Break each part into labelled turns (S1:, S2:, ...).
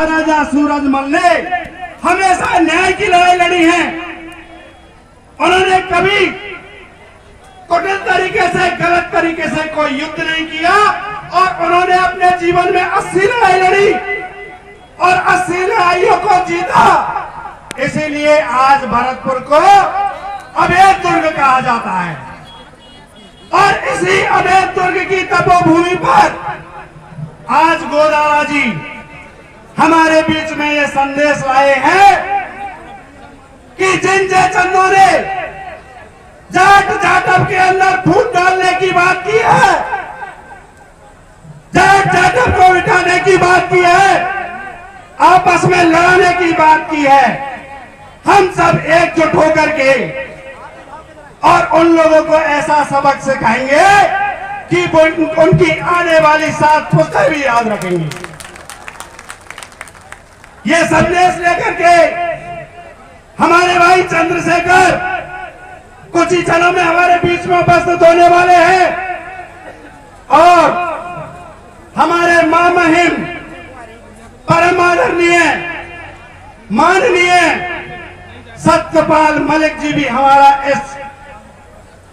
S1: महाराजा सूरजमल ने हमेशा न्याय की लड़ाई लड़ी है। उन्होंने कभी कुटिल तरीके से, गलत तरीके से कोई युद्ध नहीं किया और उन्होंने अपने जीवन में अस्सी लड़ाई लड़ी और अस्सी लड़ाइयों को जीता। इसीलिए आज भरतपुर को अवैध दुर्ग कहा जाता है। और इसी अवैध दुर्ग की तपोभूमि पर आज गोदारा जी हमारे बीच में ये संदेश लाए हैं कि जिन जयचंदों ने जाट जाटव के अंदर फूट डालने की बात की है, जाट जाटव को बिठाने की बात की है, आपस में लड़ाने की बात की है, हम सब एकजुट होकर के और उन लोगों को ऐसा सबक सिखाएँगे कि उनकी आने वाली सात पुस्तें भी याद रखेंगी। ये संदेश लेकर के हमारे भाई चंद्रशेखर कुछ ही क्षणों में हमारे बीच में उपस्थित होने वाले हैं। और हमारे माँ महिम परम आदरणीय माननीय सत्यपाल मलिक जी भी हमारा इस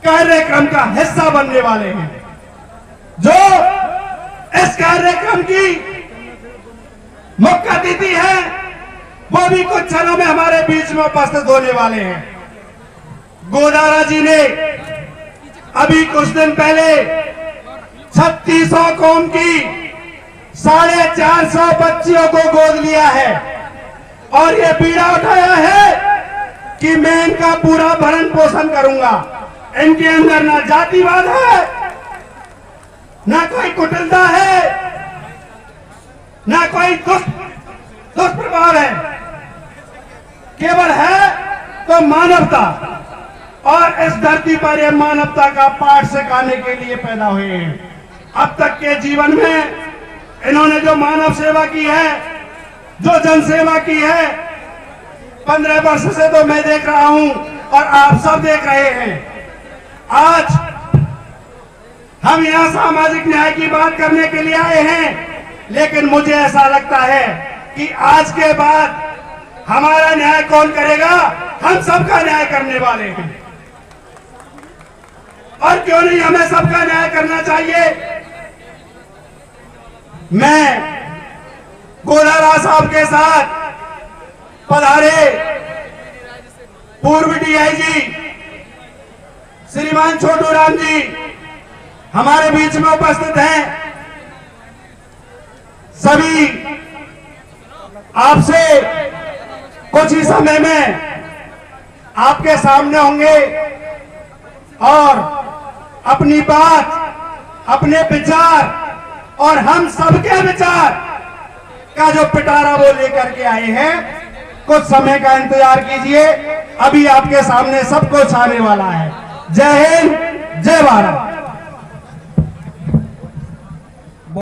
S1: कार्यक्रम का हिस्सा बनने वाले हैं। जो इस कार्यक्रम की मुख्य अतिथि है। वो भी कुछ क्षणों में हमारे बीच में उपस्थित होने वाले हैं। गोदारा जी ने अभी कुछ दिन पहले छत्तीसों कौम की साढ़े चार सौ बच्चियों को गोद लिया है। और ये पीड़ा उठाया है कि मैं इनका पूरा भरण पोषण करूँगा। इनके अंदर ना जातिवाद है, ना कोई कुटिलता है कोई दुष्ट दुष्प्रभाव है। केवल है तो मानवता। और इस धरती पर ये मानवता का पाठ सिखाने के लिए पैदा हुए हैं। अब तक के जीवन में इन्होंने जो मानव सेवा की है, जो जन सेवा की है, पंद्रह वर्ष से तो मैं देख रहा हूँ और आप सब देख रहे हैं। आज हम यहाँ सामाजिक न्याय की बात करने के लिए आए हैं। लेकिन मुझे ऐसा लगता है कि आज के बाद हमारा न्याय कौन करेगा? हम सबका न्याय करने वाले हैं। और क्यों नहीं हमें सबका न्याय करना चाहिए? मैं गोलारा साहब के साथ पधारे पूर्व डीआईजी श्रीमान छोटू राम जी हमारे बीच में उपस्थित हैं। सभी, आपसे कुछ ही समय में आपके सामने होंगे और अपनी बात, अपने विचार और हम सबके विचार का जो पिटारा वो लेकर के आए हैं, कुछ समय का इंतज़ार कीजिए। अभी आपके सामने सब कुछ आने वाला है। जय हिंद, जय भारत।